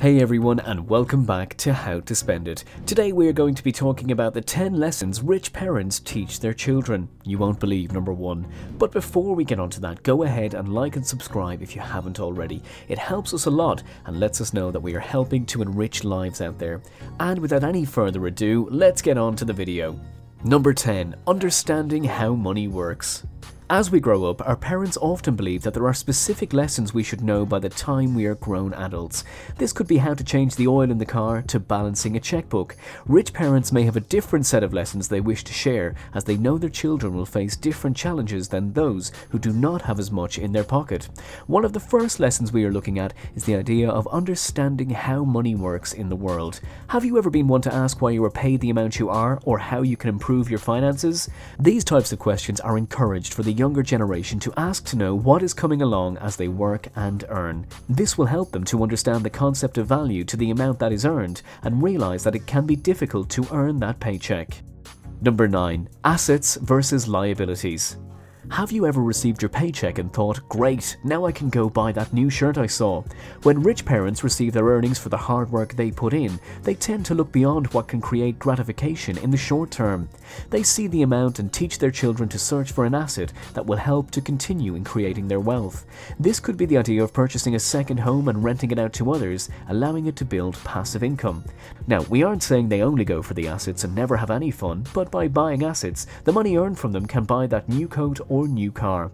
Hey everyone and welcome back to How to Spend It. Today we are going to be talking about the 10 lessons rich parents teach their children. You won't believe number one. But before we get onto that, go ahead and like and subscribe if you haven't already. It helps us a lot and lets us know that we are helping to enrich lives out there. And without any further ado, let's get on to the video. Number 10. Understanding how money works. As we grow up, our parents often believe that there are specific lessons we should know by the time we are grown adults. This could be how to change the oil in the car to balancing a checkbook. Rich parents may have a different set of lessons they wish to share, as they know their children will face different challenges than those who do not have as much in their pocket. One of the first lessons we are looking at is the idea of understanding how money works in the world. Have you ever been one to ask why you are paid the amount you are or how you can improve your finances? These types of questions are encouraged for the younger generation to ask to know what is coming along as they work and earn. This will help them to understand the concept of value to the amount that is earned and realize that it can be difficult to earn that paycheck. Number 9. Assets versus liabilities. Have you ever received your paycheck and thought, great, now I can go buy that new shirt I saw? When rich parents receive their earnings for the hard work they put in, they tend to look beyond what can create gratification in the short term. They see the amount and teach their children to search for an asset that will help to continue in creating their wealth. This could be the idea of purchasing a second home and renting it out to others, allowing it to build passive income. Now, we aren't saying they only go for the assets and never have any fun, but by buying assets, the money earned from them can buy that new coat or or new car.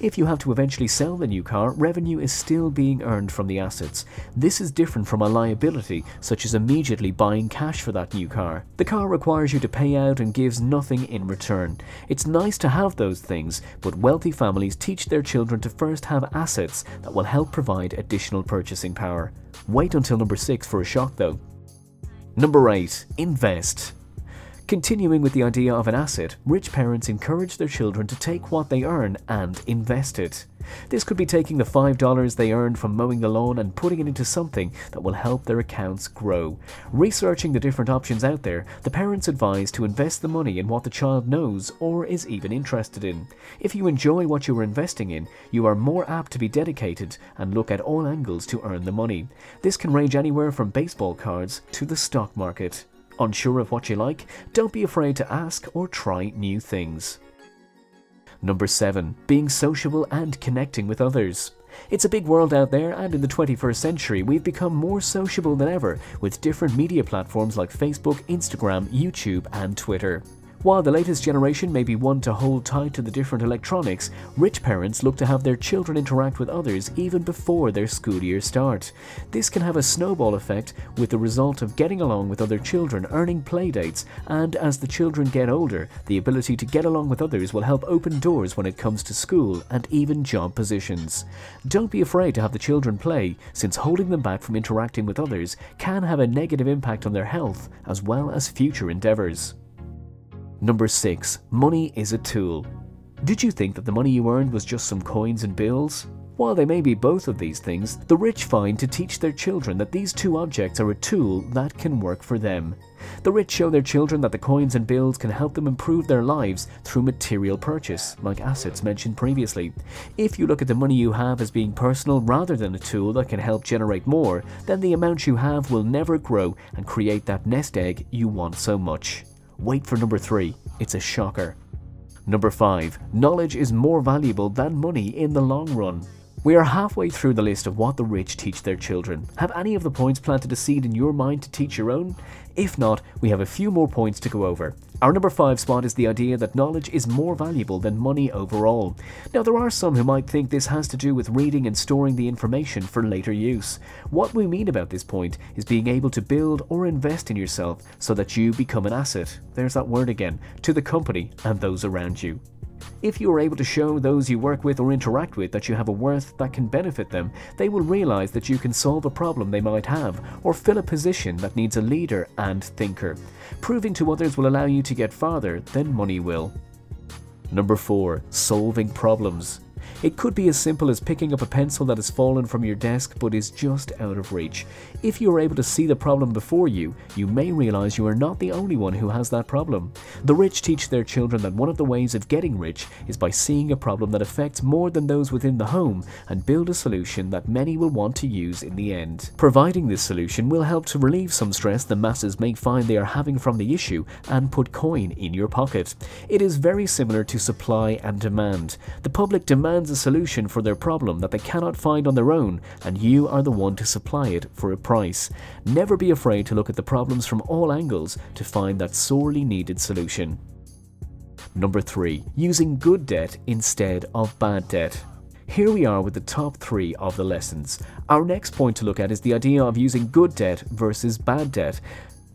If you have to eventually sell the new car, revenue is still being earned from the assets. This is different from a liability, such as immediately buying cash for that new car. The car requires you to pay out and gives nothing in return. It's nice to have those things, but wealthy families teach their children to first have assets that will help provide additional purchasing power. Wait until number 6 for a shock though. Number 8. Invest. Continuing with the idea of an asset, rich parents encourage their children to take what they earn and invest it. This could be taking the $5 they earned from mowing the lawn and putting it into something that will help their accounts grow. Researching the different options out there, the parents advise to invest the money in what the child knows or is even interested in. If you enjoy what you are investing in, you are more apt to be dedicated and look at all angles to earn the money. This can range anywhere from baseball cards to the stock market. Unsure of what you like? Don't be afraid to ask or try new things. Number 7. Being sociable and connecting with others. It's a big world out there and in the 21st century we've become more sociable than ever with different media platforms like Facebook, Instagram, YouTube and Twitter. While the latest generation may be one to hold tight to the different electronics, rich parents look to have their children interact with others even before their school year start. This can have a snowball effect with the result of getting along with other children, earning playdates, and as the children get older, the ability to get along with others will help open doors when it comes to school and even job positions. Don't be afraid to have the children play, since holding them back from interacting with others can have a negative impact on their health as well as future endeavours. Number 6. Money is a tool. Did you think that the money you earned was just some coins and bills? While they may be both of these things, the rich find to teach their children that these two objects are a tool that can work for them. The rich show their children that the coins and bills can help them improve their lives through material purchase, like assets mentioned previously. If you look at the money you have as being personal rather than a tool that can help generate more, then the amount you have will never grow and create that nest egg you want so much. Wait for number 3, it's a shocker. Number 5. Knowledge is more valuable than money in the long run. We are halfway through the list of what the rich teach their children. Have any of the points planted a seed in your mind to teach your own? If not, we have a few more points to go over. Our number 5 spot is the idea that knowledge is more valuable than money overall. Now there are some who might think this has to do with reading and storing the information for later use. What we mean about this point is being able to build or invest in yourself so that you become an asset, there's that word again, to the company and those around you. If you are able to show those you work with or interact with that you have a worth that can benefit them, they will realize that you can solve a problem they might have or fill a position that needs a leader and thinker. Proving to others will allow you to get farther than money will. Number 4. Solving problems. It could be as simple as picking up a pencil that has fallen from your desk but is just out of reach. If you are able to see the problem before you, you may realize you are not the only one who has that problem. The rich teach their children that one of the ways of getting rich is by seeing a problem that affects more than those within the home and build a solution that many will want to use in the end. Providing this solution will help to relieve some stress the masses may find they are having from the issue and put coin in your pocket. It is very similar to supply and demand. The public demands a solution for their problem that they cannot find on their own and you are the one to supply it for a price. Never be afraid to look at the problems from all angles to find that sorely needed solution. Number 3. Using good debt instead of bad debt. Here we are with the top three of the lessons. Our next point to look at is the idea of using good debt versus bad debt.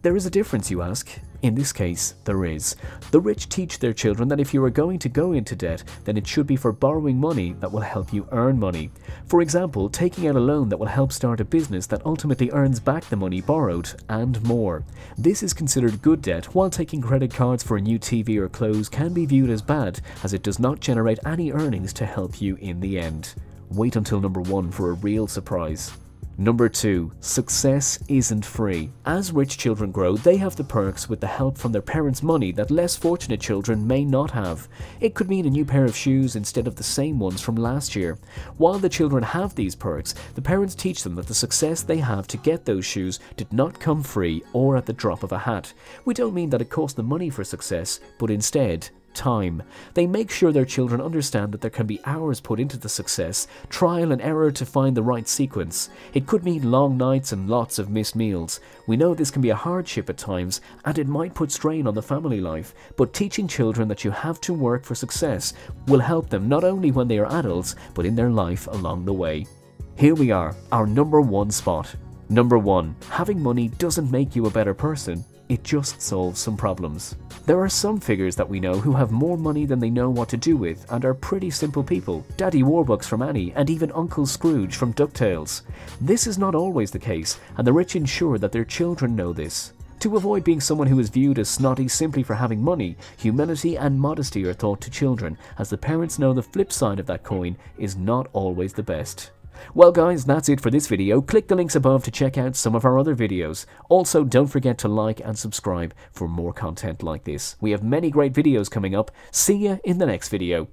There is a difference, you ask. In this case, there is. The rich teach their children that if you are going to go into debt, then it should be for borrowing money that will help you earn money. For example, taking out a loan that will help start a business that ultimately earns back the money borrowed, and more. This is considered good debt, while taking credit cards for a new TV or clothes can be viewed as bad, as it does not generate any earnings to help you in the end. Wait until number 1 for a real surprise. Number 2. Success isn't free. As rich children grow, they have the perks with the help from their parents' money that less fortunate children may not have. It could mean a new pair of shoes instead of the same ones from last year. While the children have these perks, the parents teach them that the success they have to get those shoes did not come free or at the drop of a hat. We don't mean that it cost them money for success, but instead, time. They make sure their children understand that there can be hours put into the success, trial and error to find the right sequence. It could mean long nights and lots of missed meals. We know this can be a hardship at times and it might put strain on the family life, but teaching children that you have to work for success will help them not only when they are adults, but in their life along the way. Here we are, our number one spot. Number 1. Having money doesn't make you a better person, it just solves some problems. There are some figures that we know who have more money than they know what to do with and are pretty simple people, Daddy Warbucks from Annie and even Uncle Scrooge from DuckTales. This is not always the case and the rich ensure that their children know this. To avoid being someone who is viewed as snotty simply for having money, humility and modesty are taught to children as the parents know the flip side of that coin is not always the best. Well guys, that's it for this video. Click the links above to check out some of our other videos. Also, don't forget to like and subscribe for more content like this. We have many great videos coming up. See ya in the next video.